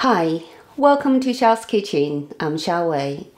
Hi, welcome to Xiao's Kitchen. I'm Xiao Wei.